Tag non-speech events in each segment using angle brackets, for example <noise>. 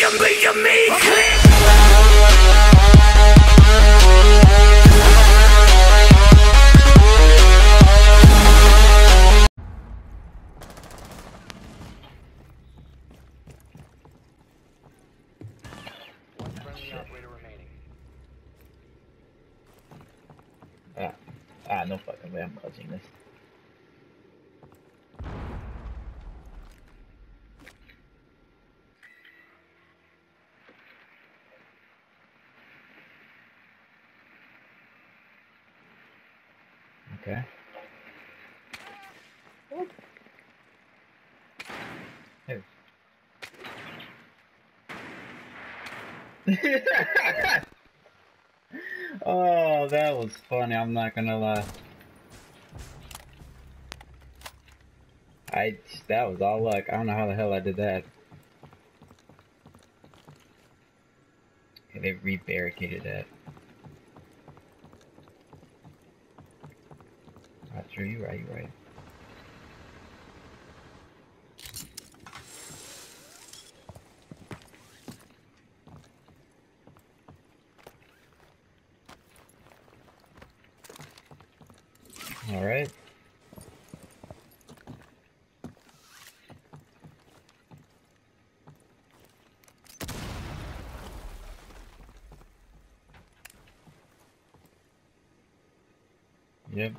you me, click. Ah, ah, no fucking way I'm budging this. Okay. <laughs> Oh, that was funny. I'm not gonna lie. I that was all luck. I don't know how the hell I did that. Okay, they re-barricaded that. That's true. You're right. You're right. All right. Yep.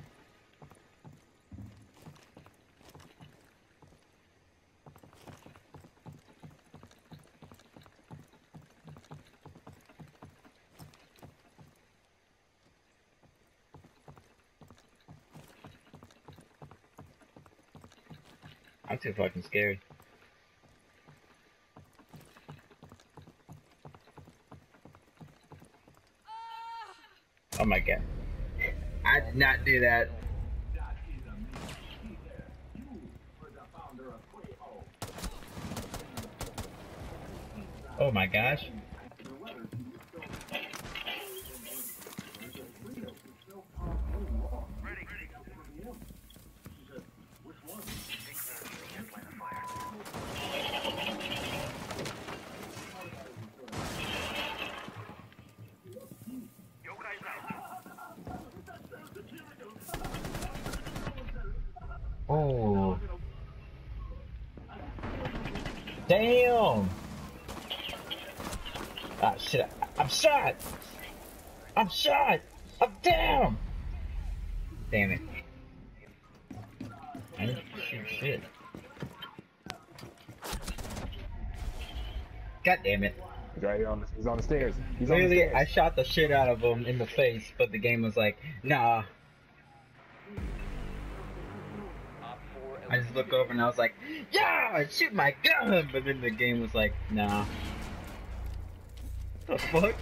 I'm too fucking scared. Oh my god. I did not do that. Oh my gosh. Oh. Damn. Ah shit. I'm shot. I'm shot. I'm down. Damn it. I didn't shoot shit. God damn it. He's right here on the, he's on the stairs. He's on the Literally, stairs. I shot the shit out of him in the face, but the game was like, nah. Op 4 I just looked over and I was like, yeah, shoot my gun! But then the game was like, nah. The fuck?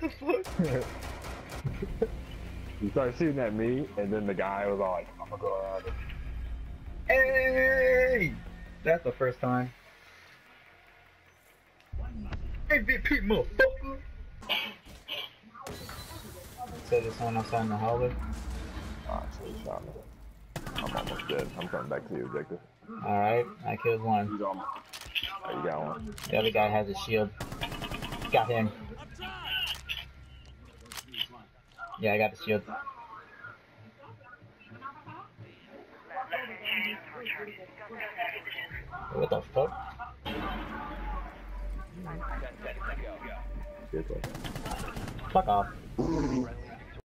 The fuck? <laughs> He started shooting at me, and then the guy was all like, I'm gonna go around it. Hey! That's the first time. MVP motherfucker! So this one outside in the hallway. Ah, so he shot me. I'm almost dead. I'm coming back to the objective. Alright, I killed one. Oh, you got one. The other guy has a shield. Got him. Yeah, I got the shield. What the fuck? Fuck off. friendly <laughs>